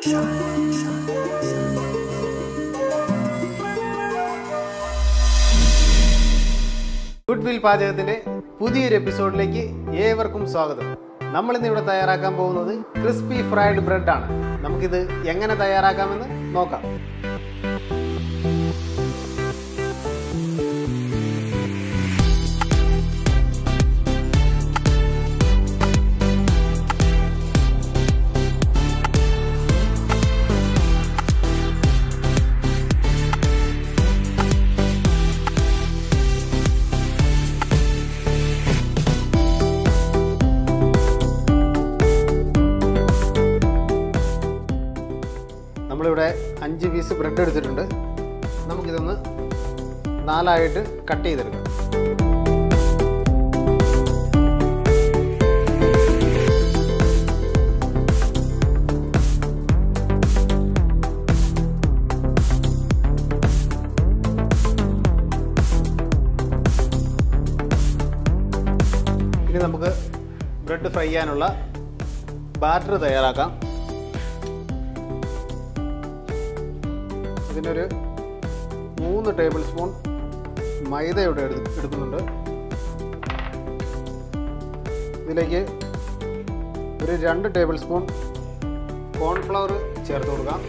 Good will പാചകത്തിന്റെ പുതിയൊരു എപ്പിസോഡിലേക്ക് ഏവർക്കും സ്വാഗതം. നമ്മൾ ഇന്ന് ഇവിടെ തയ്യാറാക്കാൻ പോകുന്നത് ക്രിസ്പി ഫ്രൈഡ് ബ്രെഡ് ആണ് നമുക്കിത് എങ്ങനെ തയ്യാറാക്കാമെന്ന് നോക്കാം. പീസ് ബ്രെഡ് എടുത്തിട്ടുണ്ട്. നമുക്കിതൊന്ന് നാലായിട്ട് കട്ട് ചെയ്തെടുക്കാം. ഇനി നമുക്ക് ബ്രെഡ് ഫ്രൈ ചെയ്യാനുള്ള ബാറ്റർ തയ്യാറാക്കാം. ഇതിനൊരു മൂന്ന് ടേബിൾ സ്പൂൺ മൈദ ഇവിടെ എടുക്കുന്നുണ്ട്. ഇതിലേക്ക് ഒരു രണ്ട് ടേബിൾ സ്പൂൺ കോൺഫ്ലവർ ചേർത്ത് കൊടുക്കാം.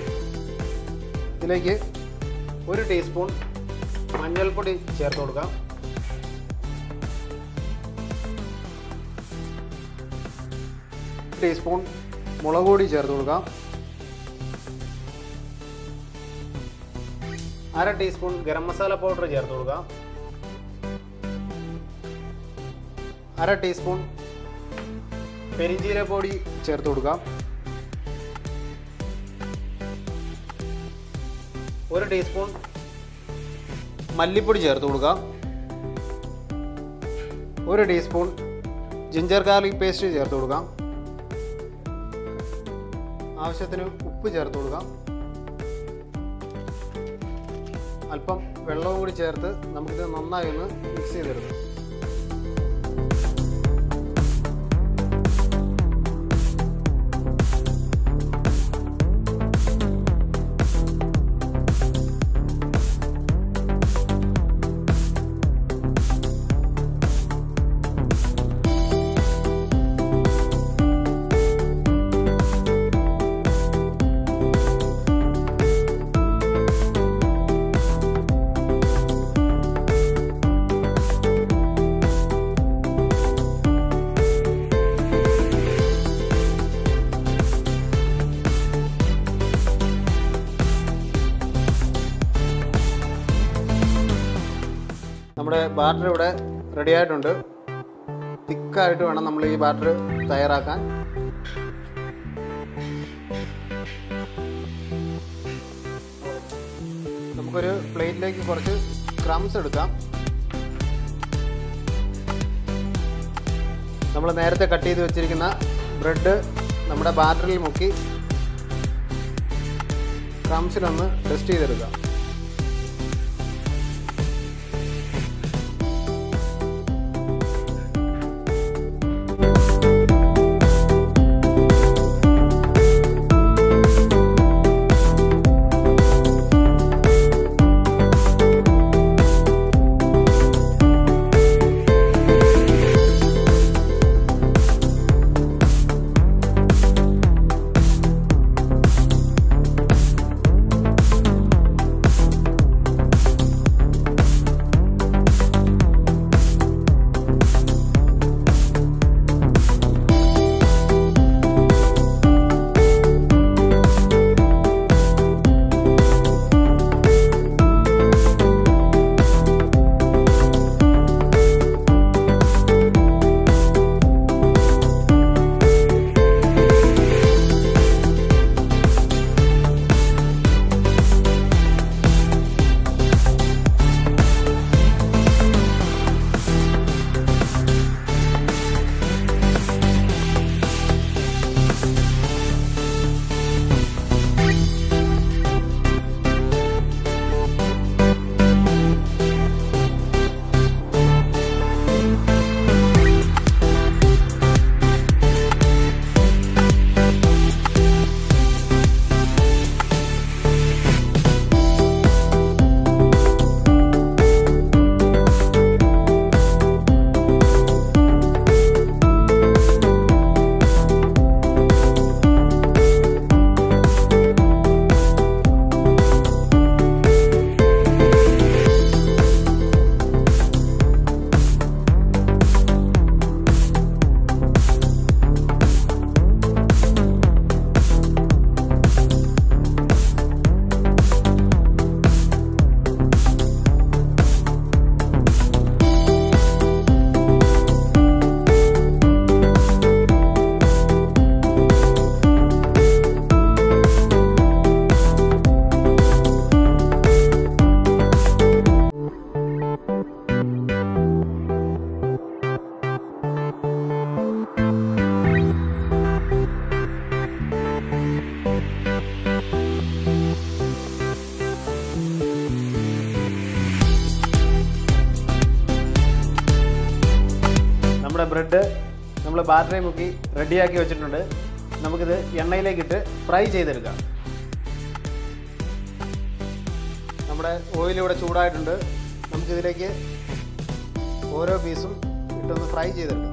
ഇതിലേക്ക് ഒരു ടീസ്പൂൺ മഞ്ഞൾപ്പൊടി ചേർത്ത് കൊടുക്കാം. ടീസ്പൂൺ മുളക് പൊടി ചേർത്ത് കൊടുക്കാം. അര ടീസ്പൂൺ ഗരം മസാല പൗഡർ ചേർത്ത് കൊടുക്കാം. അര ടീസ്പൂൺ പെരിഞ്ചീര പൊടി ചേർത്ത് കൊടുക്കാം. ഒരു ടീസ്പൂൺ മല്ലിപ്പൊടി ചേർത്ത് കൊടുക്കാം. ഒരു ടീസ്പൂൺ ജിഞ്ചർ ഗാർലിക് പേസ്റ്റ് ചേർത്ത് കൊടുക്കാം. ആവശ്യത്തിന് ഉപ്പ് ചേർത്ത് കൊടുക്കാം. അല്പം വെള്ളവും കൂടി ചേർത്ത് നമുക്കിത് നന്നായി ഒന്ന് മിക്സ് ചെയ്തെടുക്കാം. നമ്മുടെ ബാറ്റർ ഇവിടെ റെഡി ആയിട്ടുണ്ട്. തിക്കായിട്ട് വേണം നമ്മൾ ഈ ബാറ്റർ തയ്യാറാക്കാൻ. നമുക്കൊരു പ്ലേറ്റിലേക്ക് കുറച്ച് ക്രംസ് എടുക്കാം. നമ്മൾ നേരത്തെ കട്ട് ചെയ്ത് വെച്ചിരിക്കുന്ന ബ്രെഡ് നമ്മുടെ ബാറ്ററിൽ മുക്കി ക്രംസിലൊന്ന് ടെസ്റ്റ് ചെയ്തെടുക്കാം. ബാറ്ററി മുക്കി റെഡിയാക്കി വെച്ചിട്ടുണ്ട്. നമുക്കിത് എണ്ണയിലേക്കിട്ട് ഫ്രൈ ചെയ്തെടുക്കാം. നമ്മുടെ ഓയിൽ ഇവിടെ ചൂടായിട്ടുണ്ട്. നമുക്കിതിലേക്ക് ഓരോ പീസും ഇട്ടൊന്ന് ഫ്രൈ ചെയ്തെടുക്കാം.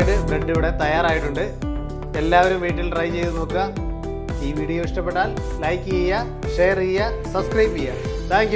ഫ്രൈഡ് ബ്രെഡ് ഇവിടെ തയ്യാറായിട്ടുണ്ട്. എല്ലാവരും വീട്ടിൽ ട്രൈ ചെയ്ത് നോക്കുക. ഈ വീഡിയോ ഇഷ്ടപ്പെട്ടാൽ ലൈക്ക് ചെയ്യുക ഷെയർ ചെയ്യുക സബ്സ്ക്രൈബ് ചെയ്യുക. താങ്ക്